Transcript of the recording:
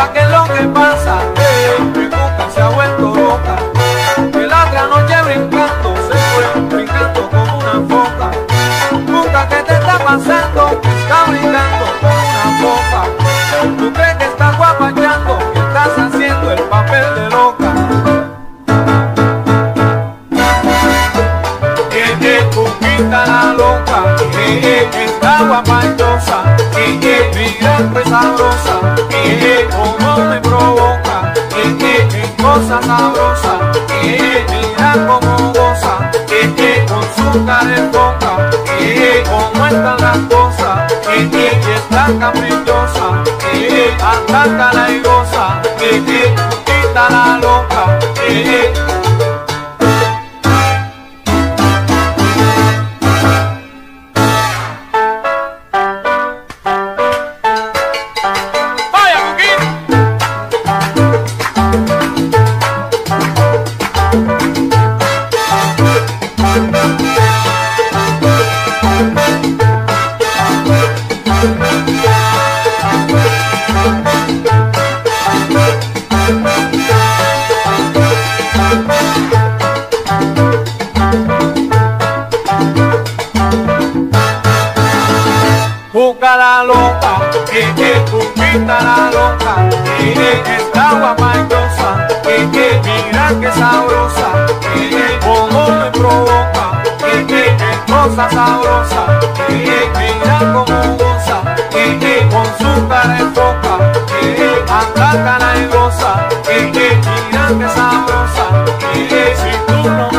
Caramba, ¿qué es lo que pasa? Eh, mi cuca se ha vuelto loca. Que la otra noche brincando se fue, brincando como una foca. Cuca, ¿qué te está pasando? Está brincando como una foca. ¿Tú crees que estás guapachando? Que estás haciendo el papel de loca. Eh, eh, cuquita la loca, eh, eh, está guapachosa, eh, eh, mira que sabrosa, como me provoca, eh, eh, cosa sabrosa, eh, mira como goza, eh, eh, con su boca, eh, como están las cosas, eh, eh, está caprichosa, eh, eh, atácala y goza, eh, quita la loca, eh. Busca la loca, que que pupita la loca, mire esta guapayosa, que que mira que sabrosa, mire como me provoca, que que cosa sabrosa, mire mira como goza, que que con su cara de foca, mire anda cara y goza, que que mira que sabrosa, mire si tú no